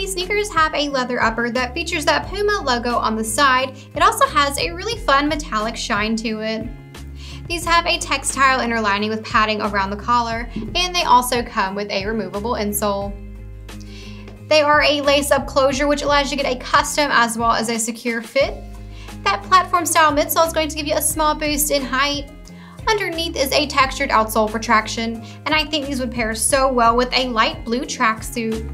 These sneakers have a leather upper that features that Puma logo on the side. It also has a really fun metallic shine to it. These have a textile inner lining with padding around the collar, and they also come with a removable insole. They are a lace-up closure, which allows you to get a custom as well as a secure fit. That platform style midsole is going to give you a small boost in height. Underneath is a textured outsole for traction, and I think these would pair so well with a light blue tracksuit.